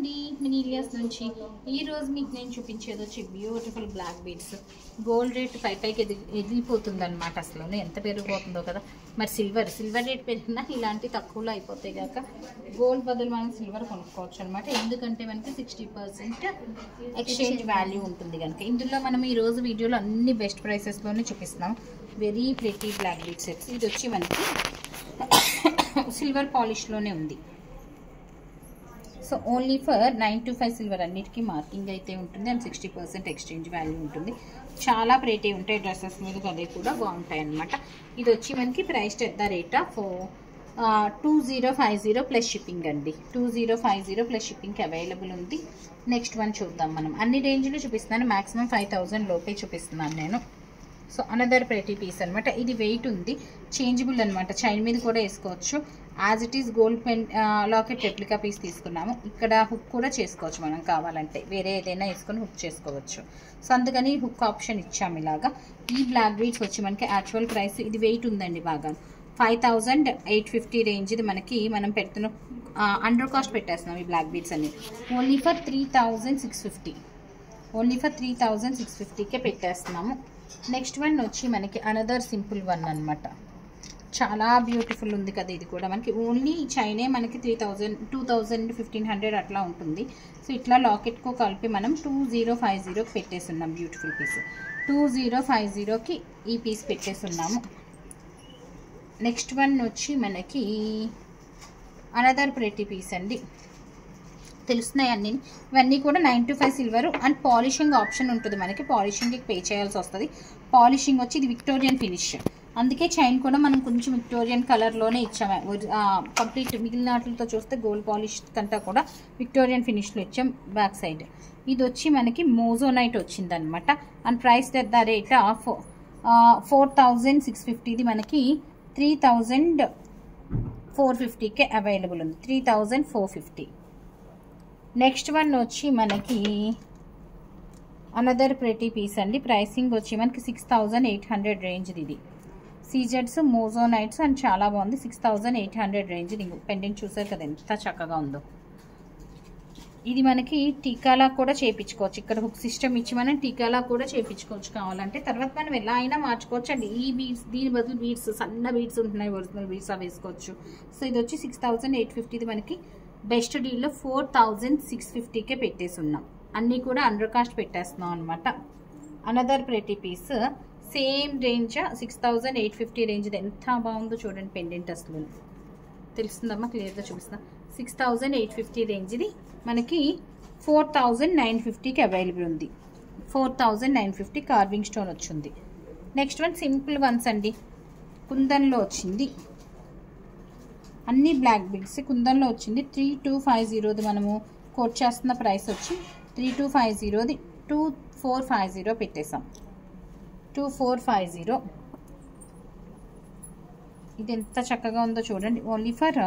అండి మినీలియస్ నుంచి. ఈ రోజు మీకు నేను చూపించేది వచ్చి beautiful black beads gold rate పై పైకి ఎది ఎదిగిపోతుంది అనమాట అసలు ఎంత పెరిగిపోతుందో కదా. మరి సిల్వర్ సిల్వర్ రేట్ పెరిగినా ఇలాంటి తక్కువలో అయిపోతాయి కాక గోల్డ్ బదులు మనం సిల్వర్ కొనుక్కోవచ్చు అనమాట ఎందుకంటే మనకి సిక్స్టీ పర్సెంట్ ఎక్స్చేంజ్ వాల్యూ ఉంటుంది కనుక ఇందులో మనం ఈ రోజు వీడియోలో అన్ని బెస్ట్ ప్రైసెస్లోనే చూపిస్తున్నాం. Very pretty black bead sets ఇది వచ్చి మనకి సిల్వర్ పాలిష్లోనే ఉంది. So only for nine two five silver అన్నిటికీ మార్కింగ్ అయితే ఉంటుంది. And sixty percent exchange value ఉంటుంది. చాలా ప్రేటే ఉంటాయి డ్రెస్సెస్ మీద అదే కూడా బాగుంటాయి అనమాట ఇది వచ్చి మనకి price at the rate of two zero five zero plus shipping అండి. Two zero five zero plus షిప్పింగ్కి available ఉంది. నెక్స్ట్ వన్ చూద్దాం మనం. అన్ని రేంజ్లో చూపిస్తున్నాను. మ్యాక్సిమం ఫైవ్ థౌజండ్ లోపే చూపిస్తున్నాను నేను. సో అనదర్ ప్రెటీ పీస్ అనమాట ఇది వెయిట్ ఉంది. చేంజబుల్ అనమాట చైన్ మీద కూడా వేసుకోవచ్చు. As it is gold pen locket replica piece తీసుకున్నాము. ఇక్కడ హుక్ కూడా చేసుకోవచ్చు మనం కావాలంటే. వేరే ఏదైనా వేసుకొని హుక్ చేసుకోవచ్చు. సో అందుకని హుక్ ఆప్షన్ ఇచ్చాము ఇలాగా. ఈ బ్లాక్ బీడ్స్ వచ్చి మనకి యాక్చువల్ ప్రైస్ ఇది వెయిట్ ఉందండి బాగా. Five thousand eight fifty range ఇది మనకి మనం పెడుతున్న అండర్ కాస్ట్ పెట్టేస్తున్నాం ఈ బ్లాక్ బీడ్స్ అన్ని. Only for three thousand six fifty only for three thousand six fifty K పెట్టేస్తున్నాము. నెక్స్ట్ వన్ వచ్చి మనకి అనదర్ సింపుల్ వన్ అనమాట చాలా బ్యూటిఫుల్ ఉంది కదా ఇది కూడా. మనకి ఓన్లీ చైనే మనకి three thousand two thousand fifteen hundred అట్లా ఉంటుంది. సో ఇట్లా లాకెట్కో కలిపి మనం టూ జీరో ఫైవ్ జీరోకి పెట్టేస్తున్నాం beautiful piece two zero five జీరోకి ఈ పీస్ పెట్టేస్తున్నాము నెక్స్ట్ వన్ వచ్చి మనకి అనదర్ ప్రెటీ పీస్ అండి. తెలుస్తున్నాయి అన్ని. ఇవన్నీ కూడా nine two five silver and polishing option ఉంటుంది మనకి. పాలిషింగ్కి పే చేయాల్సి వస్తుంది. పాలిషింగ్ వచ్చి ఇది విక్టోరియన్ ఫినిష్. అందుకే చైన్ కూడా మనం కొంచెం విక్టోరియన్ కలర్లోనే ఇచ్చాము. కంప్లీట్ మిగిలిన వాటితో చూస్తే గోల్డ్ పాలిష్ కంటే కూడా విక్టోరియన్ ఫినిష్లో ఇచ్చాం బ్యాక్ సైడ్. ఇది వచ్చి మనకి మోజోనైట్ వచ్చిందనమాట. And price the rate of four thousand six ఫిఫ్టీది మనకి త్రీ థౌజండ్ ఫోర్ ఫిఫ్టీకే అవైలబుల్ ఉంది. Three thousand four fifty. Next one వచ్చి మనకి అనదర్ ప్రెటీ పీస్ అండి. ప్రైసింగ్ వచ్చి మనకి six thousand eight hundred range ఇది. సీజెడ్స్ మోజోనైట్స్ అండ్ చాలా బాగుంది. Six thousand eight hundred range pendant చూసారు కదా ఎంత చక్కగా ఉందో. ఇది మనకి టీకాలా కూడా చేయించుకోవచ్చు ఇక్కడ హుక్ సిస్టమ్ ఇచ్చి మనం టీకాలా కూడా చేయించుకోవచ్చు కావాలంటే. తర్వాత మనం ఎలా అయినా మార్చుకోవచ్చు అండి. ఈ బీడ్స్ దీని బదులు బీడ్స్ సన్న బీడ్స్ ఉంటున్నాయి ఒరిజినల్ బీడ్స్ అవి వేసుకోవచ్చు. సో ఇది వచ్చి సిక్స్ థౌజండ్ ఎయిట్ ఫిఫ్టీది మనకి బెస్ట్ డీల్లో ఫోర్ థౌజండ్ సిక్స్ ఫిఫ్టీకే పెట్టేసి ఉన్నాం అన్నీ కూడా అండర్ కాస్ట్ పెట్టేస్తున్నాం అనమాట another pretty piece same range six thousand eight fifty range ఎంత బాగుందో చూడండి పెండెంట్ అసలు. తెలుస్తుందమ్మా క్లియర్గా చూపిస్తున్నా. Six thousand eight fifty range ఇది. మనకి ఫోర్ థౌజండ్ నైన్ ఫిఫ్టీకి అవైలబుల్ ఉంది. Four thousand nine fifty carving stone వచ్చింది. నెక్స్ట్ వన్ సింపుల్ వన్స్ అండి. కుందన్లో వచ్చింది. అన్ని బ్లాక్ బిగ్స్ కుందన్లో వచ్చింది త్రీ టూ ఫైవ్ జీరోది మనము కోట్ చేస్తున్న ప్రైస్ వచ్చి త్రీ టూ ఫైవ్ జీరోది టూ ఫోర్ ఫైవ్ జీరో పెట్టేసాం టూ ఫోర్ ఫైవ్ జీరో ఇది ఎంత చక్కగా ఉందో చూడండి. Only for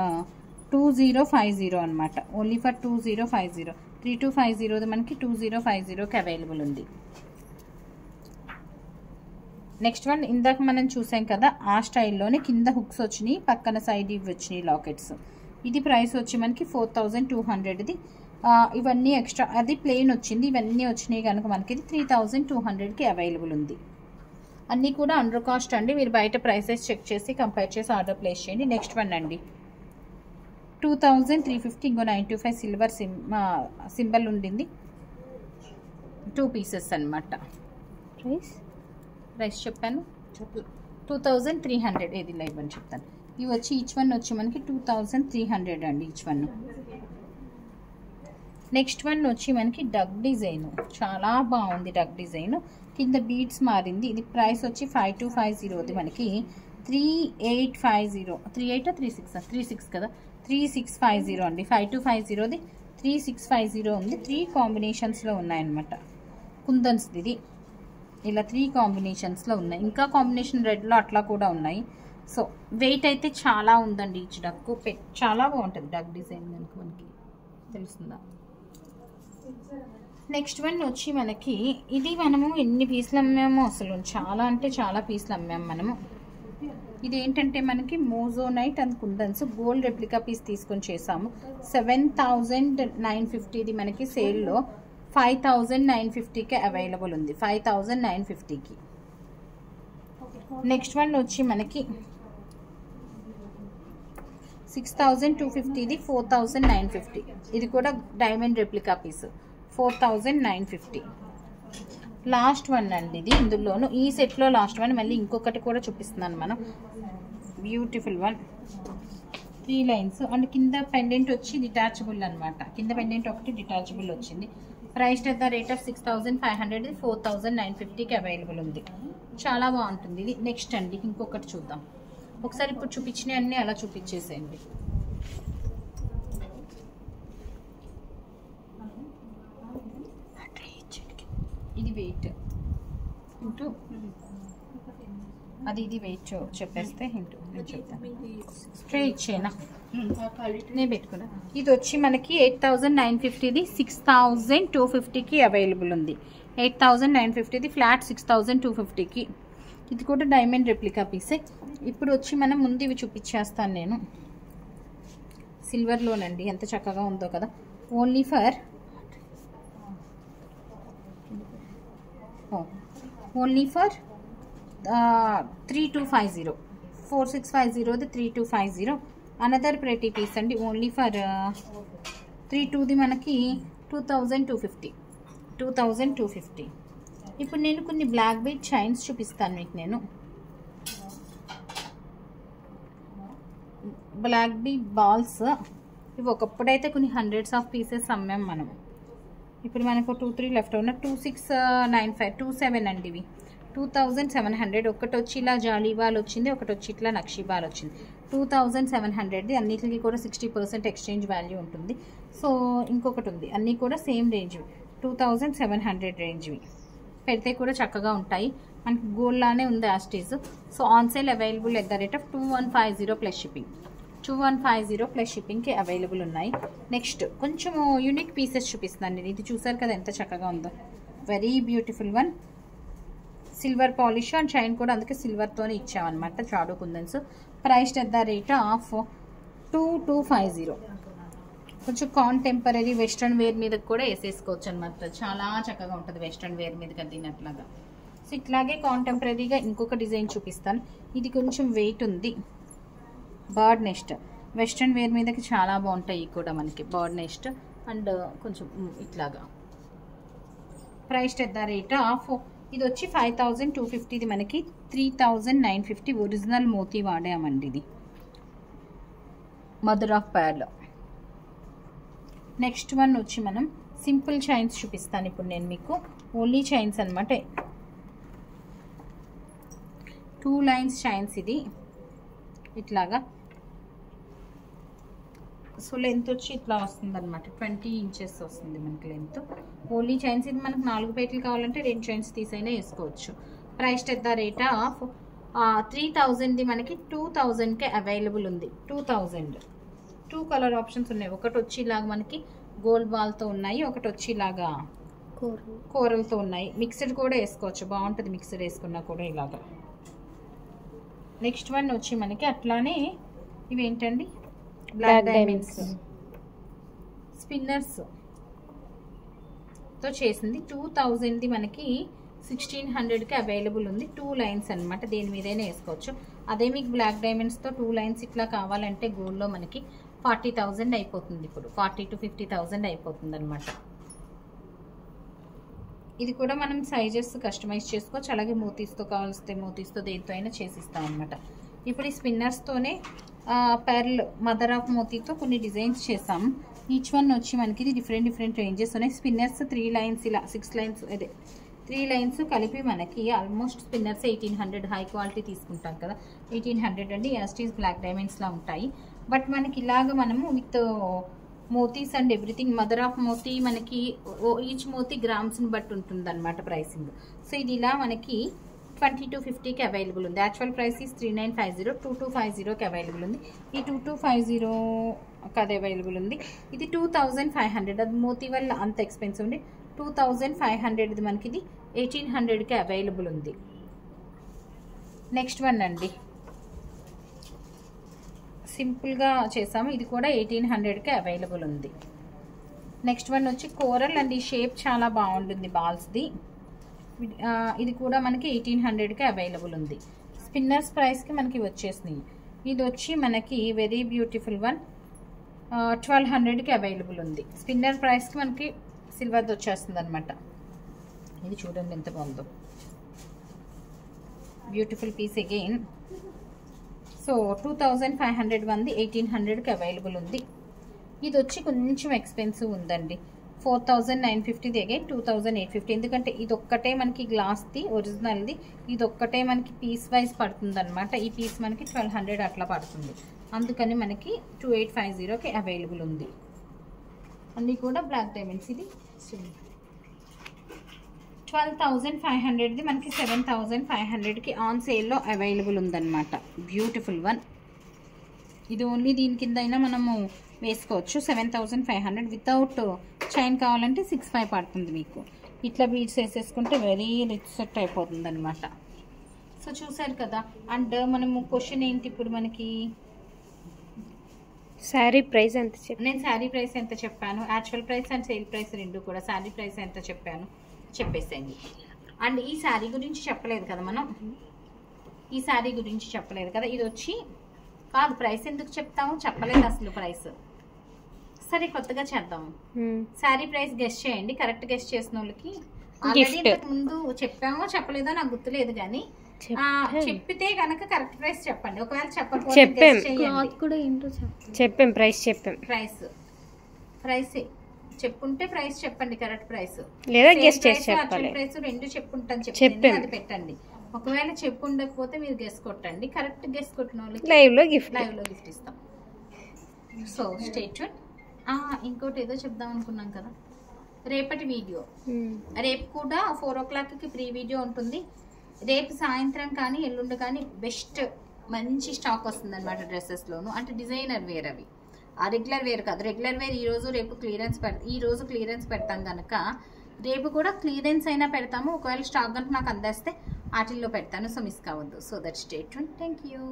two zero five zero అనమాట only for two zero five zero three two five జీరోది మనకి టూ జీరో ఫైవ్ జీరోకి అవైలబుల్ ఉంది. నెక్స్ట్ వన్ ఇందాక మనం చూసాం కదా ఆ స్టైల్లోనే కింద హుక్స్ వచ్చినాయి పక్కన సైడ్ ఇవి వచ్చినాయి లాకెట్స్. ఇది ప్రైస్ వచ్చి మనకి ఫోర్ థౌజండ్ టూ హండ్రెడ్ది ఇవన్నీ ఎక్స్ట్రా అది ప్లెయిన్ వచ్చింది ఇవన్నీ వచ్చినాయి కనుక మనకి ఇది త్రీ థౌజండ్ టూ హండ్రెడ్కి అవైలబుల్ ఉంది. అన్నీ కూడా అండర్ కాస్ట్ అండి మీరు బయట ప్రైసెస్ చెక్ చేసి కంపేర్ చేసి ఆర్డర్ ప్లేస్ చేయండి. నెక్స్ట్ వన్ అండి. టూ థౌజండ్ త్రీ ఫిఫ్టీ ఇంకో nine two five silver sim symbol ఉండింది. టూ పీసెస్ అనమాట ప్రైస్ ప్రైస్ చెప్పాను? టూ థౌజండ్ త్రీ హండ్రెడ్ ఏది లైవ్ అని చెప్తాను. ఇవి వచ్చి ఈచ్ వన్ వచ్చి మనకి టూ థౌజండ్ త్రీ హండ్రెడ్ అండి ఈచ్ వన్. నెక్స్ట్ వన్ వచ్చి మనకి డగ్ డిజైన్. చాలా బాగుంది డగ్ డిజైన్. కింద బీడ్స్ మారింది. ఇది ప్రైస్ వచ్చి ఫైవ్ టూ ఫైవ్ జీరోది మనకి three eight five zero. Three eight three six three six కదా? త్రీ సిక్స్ ఫైవ్ జీరో అండి. ఫైవ్ టూ ఫైవ్ జీరోది త్రీ సిక్స్ ఫైవ్ జీరో ఉంది. త్రీ కాంబినేషన్స్లో ఉన్నాయన్నమాట. కుందన్స్ ఇది. ఇలా త్రీ కాంబినేషన్స్లో ఉన్నాయి. ఇంకా కాంబినేషన్ రెడ్లో అట్లా కూడా ఉన్నాయి. సో వెయిట్ అయితే చాలా ఉందండి ఈచ్ డక్ చాలా బాగుంటుంది డక్ డిజైన్ కనుక మనకి తెలుస్తుందా? నెక్స్ట్ వన్ వచ్చి మనకి ఇది మనము ఎన్ని పీసులు అమ్మామో అసలు చాలా అంటే చాలా పీసులు అమ్మాము మనము. ఇది ఏంటంటే మనకి మోజోనైట్ and kundans gold replica piece తీసుకొని చేసాము. సెవెన్ థౌజండ్ నైన్ ఫిఫ్టీది మనకి సేల్లో ఫైవ్ థౌజండ్ నైన్ ఫిఫ్టీకి అవైలబుల్ ఉంది ఫైవ్ థౌజండ్ నైన్ ఫిఫ్టీకి. నెక్స్ట్ వన్ వచ్చి మనకి సిక్స్ థౌజండ్ టూ ఫిఫ్టీది ఫోర్ థౌజండ్ నైన్ ఫిఫ్టీ. ఇది కూడా diamond replica piece. Four thousand nine fifty. Last one అండి ఇది ఇందులోను. ఈ సెట్లో లాస్ట్ వన్ మళ్ళీ ఇంకొకటి కూడా చూపిస్తున్నాను మనం. Beautiful one. Three lines. And కింద పెండెంట్ వచ్చి డిటాచబుల్ అనమాట కింద పెండెంట్ ఒకటి డిటాచబుల్ వచ్చింది. Price at the rate of six thousand five hundred four thousand nine ఫిఫ్టీకి అవైలబుల్ ఉంది. చాలా బాగుంటుంది ఇది. నెక్స్ట్ అండి ఇంకొకటి చూద్దాం. ఒకసారి ఇప్పుడు చూపించినవి అన్నీ అలా చూపించేసేయండి. ఇది వెయిట్ ఇంటూ అది ఇది వెయిట్ చెప్పేస్తే ఇంటూ నేను చెప్తాను. స్ప్రే ఇచ్చేనా నేను పెట్టుకున్నా. ఇది వచ్చి మనకి ఎయిట్ థౌజండ్ నైన్ ఫిఫ్టీది సిక్స్ థౌజండ్ టూ ఫిఫ్టీకి అవైలబుల్ ఉంది. ఎయిట్ థౌజండ్ నైన్ ఫిఫ్టీది ఫ్లాట్ సిక్స్ థౌజండ్ టూ ఫిఫ్టీకి ఇది కూడా డైమండ్ రెప్లికా పీసే ఇప్పుడు వచ్చి మనం ముందు ఇవి చూపించేస్తాను నేను. సిల్వర్లోనండి ఎంత చక్కగా ఉందో కదా. Only for only for three two five zero four six five జీరోది three two five zero another pretty piece అండి. ఓన్లీ ఫర్ త్రీ టూది మనకి two thousand two fifty two thousand two fifty ఇప్పుడు నేను కొన్ని బ్లాక్ బీట్ చైన్స్ చూపిస్తాను మీకు నేను. Black beat balls ఇవి ఒకప్పుడైతే కొన్ని హండ్రెడ్స్ ఆఫ్ పీసెస్ అమ్మాం మనం ఇప్పుడు మనకు టూ త్రీ లెఫ్ట్ ఉన్న two six nine five two seven అండి ఇవి. Two thousand seven hundred. ఒకటి వచ్చి ఇలా జాలీబాల్ వచ్చింది ఒకటి వచ్చి ఇట్లా నక్షీబాల్ వచ్చింది. టూ థౌజండ్ సెవెన్ హండ్రెడ్ది అన్నిటికి కూడా సిక్స్టీ పర్సెంట్ ఎక్స్చేంజ్ వాల్యూ ఉంటుంది. సో ఇంకొకటి ఉంది. అన్నీ కూడా సేమ్ రేంజ్వి టూ థౌజండ్ సెవెన్ హండ్రెడ్ రేంజ్వి పెడితే కూడా చక్కగా ఉంటాయి. మనకి గోల్డ్ లానే ఉంది యాస్టీస్. So on sale available at the rate of two one five zero plus shipping. Two one five zero plus షిప్పింగ్కి available ఉన్నాయి. నెక్స్ట్ కొంచెం యూనిక్ పీసెస్ చూపిస్తున్నాను నేను. ఇది చూసారు కదా ఎంత చక్కగా ఉందో. Very beautiful one silver polish and shine కూడా అందుకే సిల్వర్తోనే ఇచ్చామన్నమాట చాడు kundans. Price at the rate of two two five zero కొంచెం కాంటెంపరీ వెస్ట్రన్ వేర్ మీద కూడా వేసేసుకోవచ్చు అనమాట చాలా చక్కగా ఉంటుంది వెస్ట్రన్ వేర్ మీద కట్టినట్లాగా. సో ఇట్లాగే కాంటెంపరీగా ఇంకొక డిజైన్ చూపిస్తాను. ఇది కొంచెం వెయిట్ ఉంది. Bird NEFT. వెస్ట్రన్ వేర్ మీదకి చాలా బాగుంటాయి కూడా మనకి బర్డ్ నెస్ట్ అండ్ కొంచెం ఇట్లాగా. Price at the rate of ఇది వచ్చి ఫైవ్ థౌజండ్ టూ ఫిఫ్టీది మనకి three thousand nine fifty original Moti వాడామండి ఇది. మదర్ ఆఫ్ ప్యార్లో నెక్స్ట్ వన్ వచ్చి మనం సింపుల్ చైన్స్ చూపిస్తాను ఇప్పుడు నేను మీకు. ఓన్లీ చైన్స్ అనమాట టూ లైన్స్ చైన్స్ ఇది. ఇట్లాగా. సో లెంత్ వచ్చి ఇట్లా వస్తుంది అనమాట ట్వంటీ ఇంచెస్ వస్తుంది మనకి లెంత్ ఓన్లీ చైన్స్ ఇది మనకు నాలుగు పేటలు కావాలంటే రెండు చైన్స్ తీసైనా వేసుకోవచ్చు. Price at the rate of three థౌజండ్ది మనకి టూ థౌజండ్కే అవైలబుల్ ఉంది. Two thousand two colour options ఉన్నాయి. ఒకటి వచ్చి ఇలాగ మనకి గోల్డ్ బాల్తో ఉన్నాయి. ఒకటి వచ్చి ఇలాగా కూరలతో ఉన్నాయి. మిక్స్డ్ కూడా వేసుకోవచ్చు. బాగుంటుంది మిక్స్డ్ వేసుకున్నా కూడా ఇలాగా. నెక్స్ట్ వన్ వచ్చి మనకి అట్లానే ఇవేంటండి? Black diamonds. స్పిన్నర్స్తో చేసింది టూ థౌజండ్ది మనకి సిక్స్టీన్ హండ్రెడ్కి అవైలబుల్ ఉంది. టూ లైన్స్ అన్నమాట. దేని మీదైనా వేసుకోవచ్చు. అదే మీకు బ్లాక్ డైమండ్స్తో టూ లైన్స్ ఇట్లా కావాలంటే గోల్డ్లో మనకి ఫార్టీ థౌజండ్ అయిపోతుంది ఇప్పుడు. ఫార్టీ టు ఫిఫ్టీ థౌజండ్ అయిపోతుంది అనమాట ఇది కూడా మనం సైజెస్ కస్టమైజ్ చేసుకోవచ్చు. అలాగే మోతీస్తో కావాల్స్తే మోతీస్తో దేనితో అయినా చేసిస్తాం అనమాట ఇప్పుడు ఈ స్పిన్నర్స్తోనే పెర్ల్ మదర్ ఆఫ్ మోతీతో కొన్ని డిజైన్స్ చేసాం. ఈచ్ వన్ వచ్చి మనకి ఇది డిఫరెంట్ డిఫరెంట్ రేంజెస్ ఉన్నాయి. స్పిన్నర్స్ త్రీ లైన్స్ ఇలా సిక్స్ లైన్స్ అదే త్రీ లైన్స్ కలిపి మనకి almost spinners eighteen hundred high quality తీసుకుంటాం కదా. ఎయిటీన్ హండ్రెడ్ అండి యాస్టీస్ బ్లాక్ డైమండ్స్లా ఉంటాయి. బట్ మనకి ఇలాగ మనము with motis and everything mother of moti మనకి ఈచ్ మోతీ గ్రామ్స్ని బట్టి ఉంటుంది అనమాట ప్రైసింగ్ సో ఇది ఇలా మనకి ట్వంటీ టూ ఫిఫ్టీకి అవైలబుల్ ఉంది. Actual price is three nine five zero two two five జీరోకి అవైలబుల్ ఉంది. ఈ టూ టూ ఫైవ్ జీరో అది అవైలబుల్ ఉంది. ఇది టూ థౌజండ్ ఫైవ్ హండ్రెడ్ అది మోతీ వల్ల అంత ఎక్స్పెన్సివ్ ఉంది. టూ థౌజండ్ ఫైవ్ హండ్రెడ్ది మనకి ఇది ఎయిటీన్ హండ్రెడ్కి అవైలబుల్ ఉంది. నెక్స్ట్ వన్ అండి. సింపుల్గా చేసాము. ఇది కూడా ఎయిటీన్ హండ్రెడ్కి అవైలబుల్ ఉంది. నెక్స్ట్ వన్ వచ్చి కోరల్ అండ్ ఈ షేప్ చాలా బాగుంటుంది బాల్స్ది. ఇది కూడా మనకి ఎయిటీన్ హండ్రెడ్కి అవైలబుల్ ఉంది. స్పిన్నర్స్ ప్రైస్కి మనకి వచ్చేసినాయి. ఇది వచ్చి మనకి వెరీ బ్యూటిఫుల్ వన్ ట్వెల్వ్ హండ్రెడ్కి అవైలబుల్ ఉంది. స్పిన్నర్ ప్రైస్కి మనకి సిల్వర్ది వచ్చేస్తుంది అనమాట ఇది చూడండి ఎంత బాగుందో. Beautiful piece again. So two thousand five hundred వంది ఎయిటీన్ హండ్రెడ్కి అవైలబుల్ ఉంది. ఇది వచ్చి కొంచెం ఎక్స్పెన్సివ్ ఉందండి. Four thousand nine ఫిఫ్టీది again two thousand eight fifty ఎందుకంటే ఇది ఒక్కటే మనకి గ్లాస్ది ఒరిజినల్ది ఇది ఒక్కటే మనకి పీస్ వైజ్ పడుతుంది అనమాట ఈ పీస్ మనకి ట్వెల్వ్ హండ్రెడ్ అట్లా పడుతుంది. అందుకని మనకి టూ ఎయిట్ ఫైవ్ జీరోకి అవైలబుల్ ఉంది. అన్నీ కూడా బ్లాక్ డైమండ్స్ ఇది. ట్వెల్వ్ థౌజండ్ ఫైవ్ హండ్రెడ్ది మనకి సెవెన్ థౌజండ్ ఫైవ్ హండ్రెడ్కి ఆన్ సేల్లో అవైలబుల్ ఉందన్నమాట. బ్యూటిఫుల్ వన్ ఇది ఓన్లీ దీని కింద అయినా మనము వేసుకోవచ్చు. Seven thousand five hundred without chain కావాలంటే సిక్స్ ఫైవ్ పడుతుంది మీకు. ఇట్లా బీడ్స్ వేసేసుకుంటే వెరీ రిచ్ సెట్ అయిపోతుంది అనమాట సో చూసారు కదా. అండ్ మనము క్వశ్చన్ ఏంటి ఇప్పుడు మనకి? శారీ ప్రైస్ ఎంత నేను శారీ ప్రైస్ ఎంత చెప్పాను? Actual price and sale price రెండు కూడా. శారీ ప్రైస్ ఎంత చెప్పాను? చెప్పేసేయండి. అండ్ ఈ శారీ గురించి చెప్పలేదు కదా మనం? ఈ శారీ గురించి చెప్పలేదు కదా? ఇది వచ్చి కాదు ప్రైస్ ఎందుకు చెప్తాము? చెప్పలేదు అసలు ప్రైస్. సరే కొత్తగా చేద్దాము. శారీ ప్రైస్ గెస్ట్ చేయండి కరెక్ట్ గెస్ట్ చేసిన వాళ్ళకి. ఆల్రెడీ. ఇంతకు ముందు చెప్పామో చెప్పలేదో నాకు గుర్తులేదు కానీ చెప్పితే కనుక కరెక్ట్ ప్రైస్ చెప్పండి. ఒకవేళ చెప్పకపోతే చెప్పాం ప్రైస్ చెప్పాం ప్రైస్. ప్రైస్. చెప్పుంటే ప్రైస్ చెప్పండి కరెక్ట్ ప్రైస్. లేదా గెస్ట్ చేసి చెప్పాలి. ప్రైస్ రెండు చెప్పుంటాను చెప్పాం. చెప్పండి. అది పెట్టండి. ఒకవేళ చెప్పు ఉండకపోతే మీరు గెస్ కొట్టండి కరెక్ట్ గెస్ కొట్టిన వాళ్ళకి లైవ్లో గిఫ్ట్ లైవ్లో గిఫ్ట్ ఇస్తాం. సో స్టేట్ ఇంకోటి ఏదో చెప్దాం అనుకున్నాం కదా. రేపటి వీడియో రేపు కూడా ఫోర్ ఓ క్లాక్కి ప్రీ వీడియో ఉంటుంది. రేపు సాయంత్రం కానీ ఎల్లుండి కానీ బెస్ట్ మంచి స్టాక్ వస్తుంది అనమాట డ్రెస్సెస్లోను. అంటే డిజైనర్ వేర్ అవి. ఆ రెగ్యులర్ వేర్ కాదు. రెగ్యులర్ వేర్ ఈ రోజు రేపు క్లియరెన్స్ పెడ ఈ రోజు క్లియరెన్స్ పెడతాం కనుక రేపు కూడా క్లియరెన్స్ అయినా పెడతాము. ఒకవేళ స్టాక్ కనుక నాకు అందేస్తే వాటిల్లో పెడతాను. సో మిస్ కావద్దు. So that state thank you